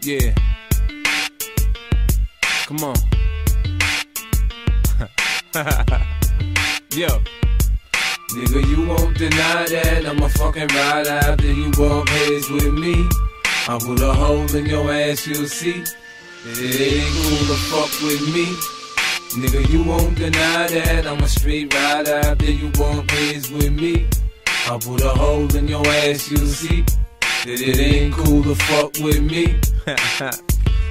Yeah. Come on. Yo. Nigga, you won't deny that I'ma fucking ride after you walk heads with me. I put a hole in your ass, you'll see. It ain't cool to fuck with me. Nigga, you won't deny that I'm a straight rider after you walk heads with me. I put a hole in your ass, you'll see. That it ain't cool to fuck with me.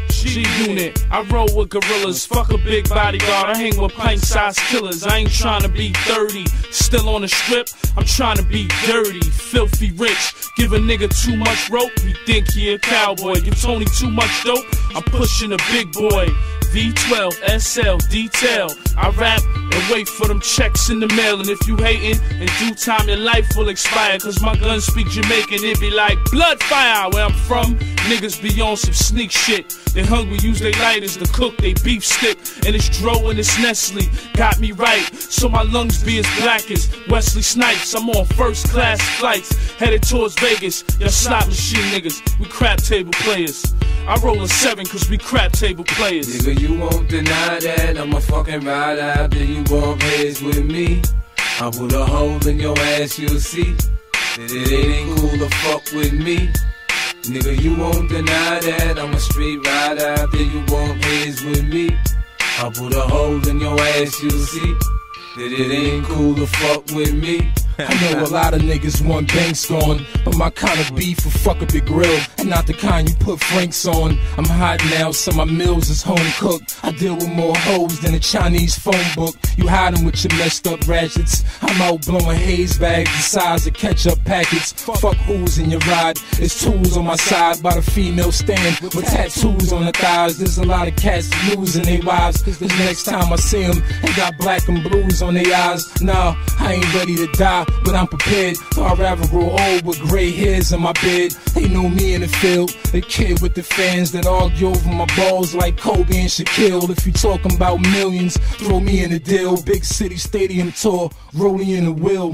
G unit, I roll with gorillas. Fuck a big bodyguard, I hang with pint sized killers. I ain't trying to be 30, still on the strip. I'm trying to be dirty, filthy rich. Give a nigga too much rope, he think he a cowboy. Give Tony too much dope, I'm pushing a big boy. V12, SL, detail. I rap and wait for them checks in the mail. And if you hating, in due time your life will expire. Cause my guns speak Jamaican, it be like blood fire. Where I'm from, niggas be on some sneak shit. They hungry, use they lighters to cook they beef stick. And it's Dro and it's Nestle, got me right. So my lungs be as black as Wesley Snipes. I'm on first class flights, headed towards Vegas. Y'all slot machine niggas, we crap table players. I roll a seven cause we crap table players. Nigga, you won't deny that I'm a fucking ride after you heads with me. I put a hole in your ass, you'll see. That it ain't cool to fuck with me. Nigga, you won't deny that I'm a street rider after you walk heads with me. I'll put a hole in your ass, you'll see. That it ain't cool to fuck with me. I know a lot of niggas want Banks gone, but my kind of beef will fuck up your grill, and not the kind you put Franks on. I'm hot now, so my meals is home cooked. I deal with more hoes than a Chinese phone book. You hide them with your messed up ratchets. I'm out blowing haze bags the size of ketchup packets. Fuck who's in your ride. It's tools on my side by the female stand with tattoos on the thighs. There's a lot of cats losing their wives. The next time I see them, they got black and blues on their eyes. Nah, I ain't ready to die but I'm prepared. I'd rather grow old with gray hairs in my bed. They know me in the field, the kid with the fans that argue over my balls like Kobe and Shaquille. If you talking about millions, throw me in the deal. Big city stadium tour, rolling in the wheel,